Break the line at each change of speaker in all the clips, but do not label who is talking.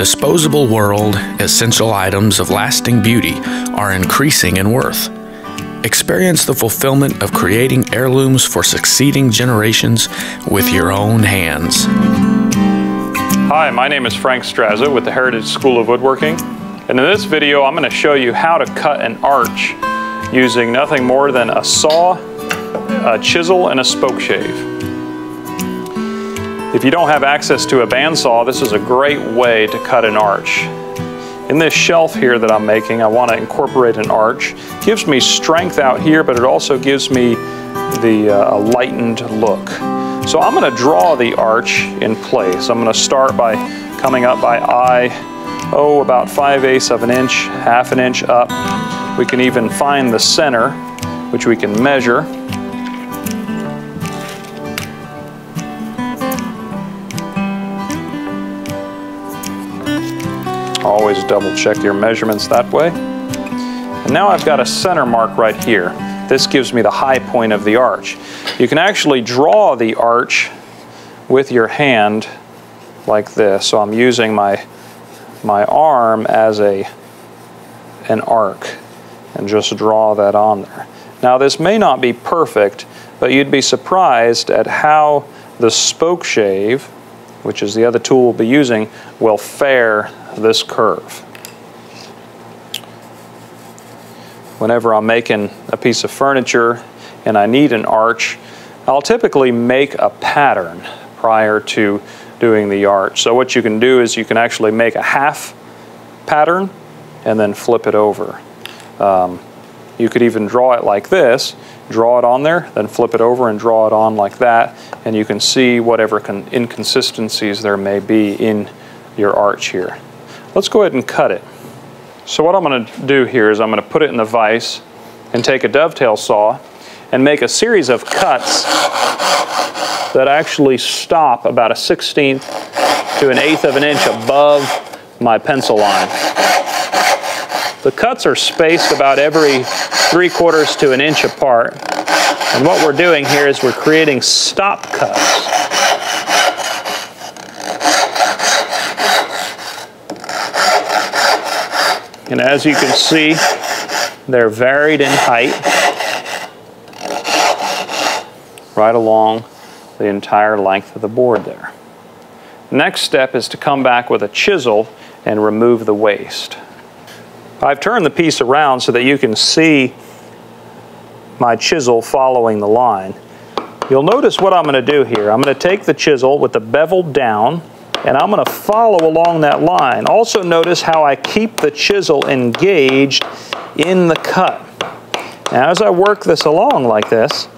disposable world, essential items of lasting beauty are increasing in worth. Experience the fulfillment of creating heirlooms for succeeding generations with your own hands.
Hi, my name is Frank Strazza with the Heritage School of Woodworking. And in this video, I'm going to show you how to cut an arch using nothing more than a saw, a chisel, and a spoke shave. If you don't have access to a bandsaw, this is a great way to cut an arch. In this shelf here that I'm making, I want to incorporate an arch. It gives me strength out here, but it also gives me the uh, lightened look. So I'm going to draw the arch in place. I'm going to start by coming up by eye, oh, about 5 eighths of an inch, half an inch up. We can even find the center, which we can measure. Always double check your measurements that way. And now I've got a center mark right here. This gives me the high point of the arch. You can actually draw the arch with your hand like this. So I'm using my, my arm as a, an arc and just draw that on there. Now this may not be perfect, but you'd be surprised at how the spoke shave, which is the other tool we'll be using, will fair this curve. Whenever I'm making a piece of furniture and I need an arch, I'll typically make a pattern prior to doing the arch. So what you can do is you can actually make a half pattern and then flip it over. Um, you could even draw it like this, draw it on there, then flip it over and draw it on like that, and you can see whatever inconsistencies there may be in your arch here. Let's go ahead and cut it. So what I'm going to do here is I'm going to put it in the vise and take a dovetail saw and make a series of cuts that actually stop about a 16th to an eighth of an inch above my pencil line. The cuts are spaced about every three quarters to an inch apart. And what we're doing here is we're creating stop cuts. And as you can see, they're varied in height right along the entire length of the board there. Next step is to come back with a chisel and remove the waste. I've turned the piece around so that you can see my chisel following the line. You'll notice what I'm going to do here. I'm going to take the chisel with the bevel down and I'm going to follow along that line. Also notice how I keep the chisel engaged in the cut. Now as I work this along like this,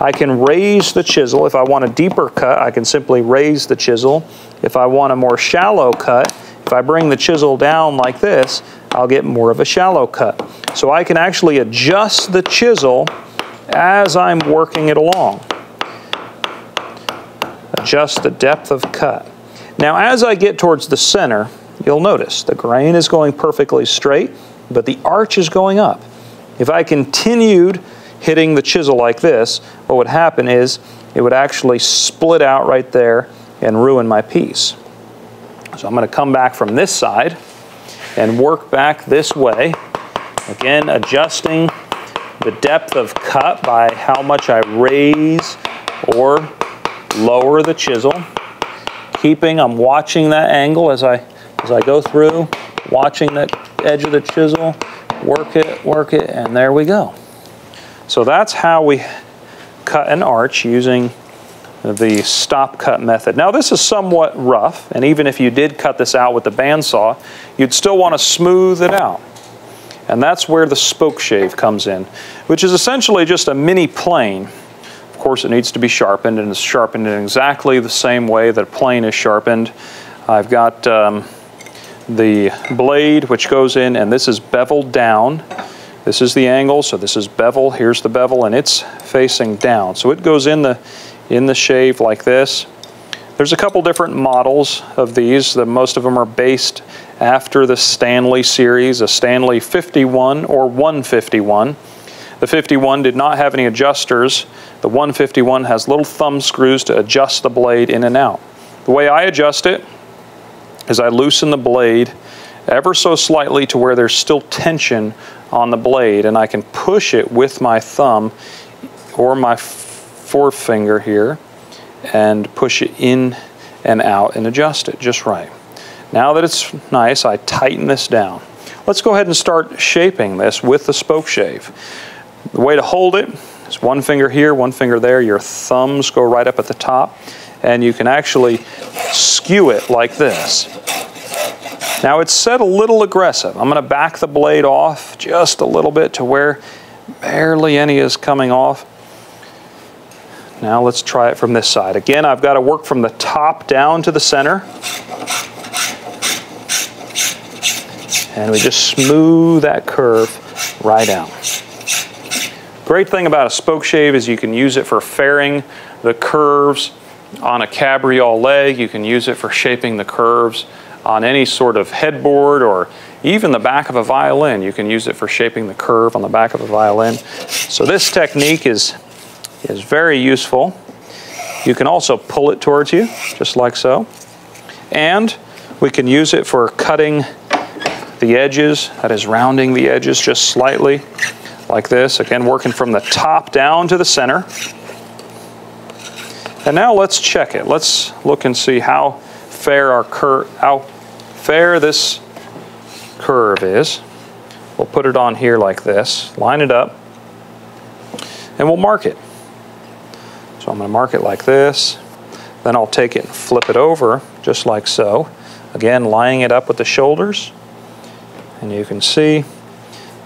I can raise the chisel. If I want a deeper cut, I can simply raise the chisel. If I want a more shallow cut, if I bring the chisel down like this, I'll get more of a shallow cut. So I can actually adjust the chisel as I'm working it along. Adjust the depth of cut. Now as I get towards the center, you'll notice the grain is going perfectly straight, but the arch is going up. If I continued hitting the chisel like this, what would happen is it would actually split out right there and ruin my piece. So I'm going to come back from this side and work back this way. Again, adjusting the depth of cut by how much I raise or lower the chisel keeping, I'm watching that angle as I, as I go through, watching that edge of the chisel, work it, work it, and there we go. So that's how we cut an arch using the stop cut method. Now this is somewhat rough, and even if you did cut this out with the bandsaw, you'd still want to smooth it out. And that's where the spoke shave comes in, which is essentially just a mini plane course, it needs to be sharpened, and it's sharpened in exactly the same way that a plane is sharpened. I've got um, the blade which goes in, and this is beveled down. This is the angle, so this is bevel. Here's the bevel, and it's facing down. So it goes in the in the shave like this. There's a couple different models of these. The, most of them are based after the Stanley series, a Stanley 51 or 151. The 51 did not have any adjusters. The 151 has little thumb screws to adjust the blade in and out. The way I adjust it is I loosen the blade ever so slightly to where there's still tension on the blade and I can push it with my thumb or my forefinger here and push it in and out and adjust it just right. Now that it's nice, I tighten this down. Let's go ahead and start shaping this with the spoke shave. The way to hold it is one finger here, one finger there. Your thumbs go right up at the top and you can actually skew it like this. Now it's set a little aggressive. I'm going to back the blade off just a little bit to where barely any is coming off. Now let's try it from this side. Again, I've got to work from the top down to the center. And we just smooth that curve right out. Great thing about a spoke shave is you can use it for fairing the curves on a cabriole leg. You can use it for shaping the curves on any sort of headboard or even the back of a violin. You can use it for shaping the curve on the back of a violin. So this technique is, is very useful. You can also pull it towards you, just like so. And we can use it for cutting the edges, that is rounding the edges just slightly, like this. Again, working from the top down to the center. And now let's check it. Let's look and see how fair our curve, how fair this curve is. We'll put it on here like this, line it up, and we'll mark it. So I'm going to mark it like this. Then I'll take it and flip it over just like so. Again, lining it up with the shoulders. And you can see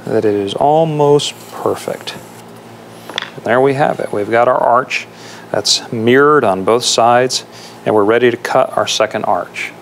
that it is almost perfect. And there we have it. We've got our arch that's mirrored on both sides and we're ready to cut our second arch.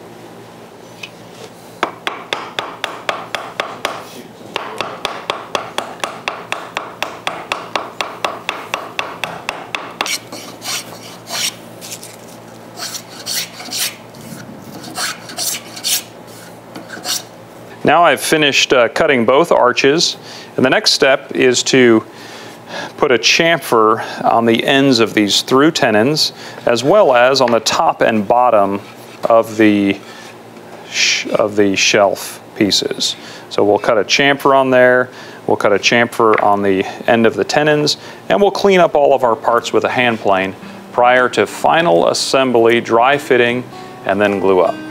Now I've finished uh, cutting both arches, and the next step is to put a chamfer on the ends of these through tenons, as well as on the top and bottom of the, of the shelf pieces. So we'll cut a chamfer on there, we'll cut a chamfer on the end of the tenons, and we'll clean up all of our parts with a hand plane prior to final assembly, dry fitting, and then glue up.